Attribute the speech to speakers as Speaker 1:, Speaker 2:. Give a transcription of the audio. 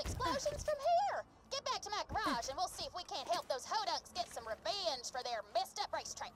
Speaker 1: Explosions from here. Get back to my garage and we'll see if we can't help those hodunks get some revenge for their messed up racetrack.